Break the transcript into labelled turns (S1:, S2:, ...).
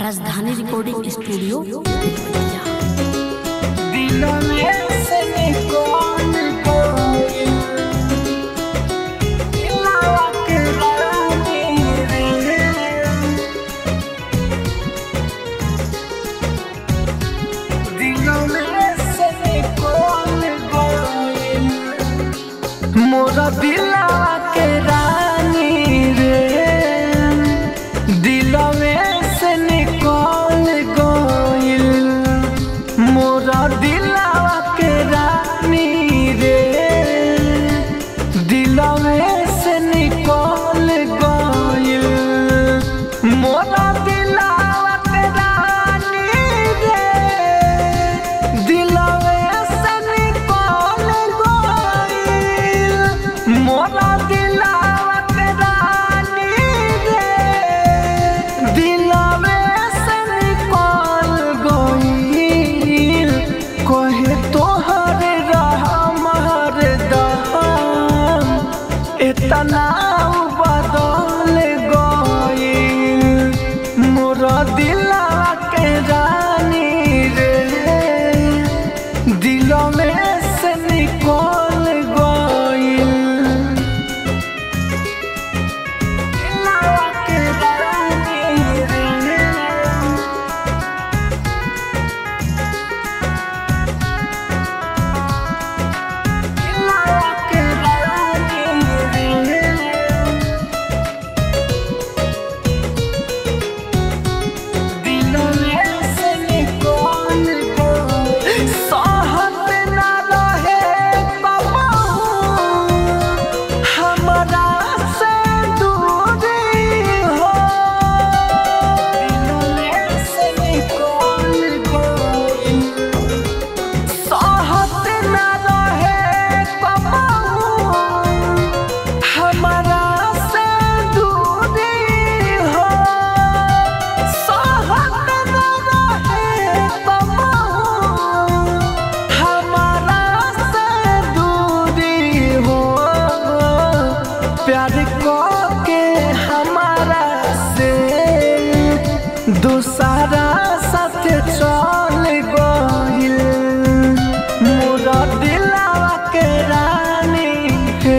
S1: राजधानी recording studio मोरा
S2: दिला के तनाव बदल गई। मोर दिला के जानी रे। दिलों में से निकल प्यार को के हमारा से दूसरा सत्य चल गइल मोरा दिलावा के रानी के